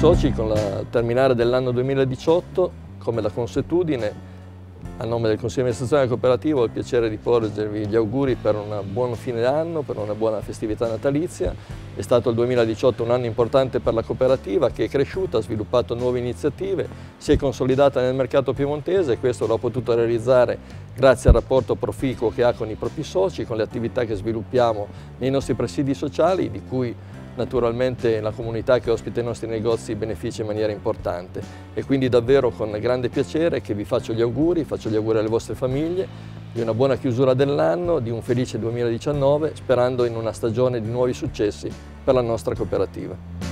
soci con il terminare dell'anno 2018, come da consuetudine, a nome del Consiglio di amministrazione della cooperativa ho il piacere di porgervi gli auguri per un buon fine anno, per una buona festività natalizia. È stato il 2018 un anno importante per la cooperativa che è cresciuta, ha sviluppato nuove iniziative, si è consolidata nel mercato piemontese e questo l'ho potuto realizzare grazie al rapporto proficuo che ha con i propri soci, con le attività che sviluppiamo nei nostri presidi sociali, di cui naturalmente la comunità che ospita i nostri negozi beneficia in maniera importante e quindi davvero con grande piacere che vi faccio gli auguri, faccio gli auguri alle vostre famiglie di una buona chiusura dell'anno, di un felice 2019 sperando in una stagione di nuovi successi per la nostra cooperativa.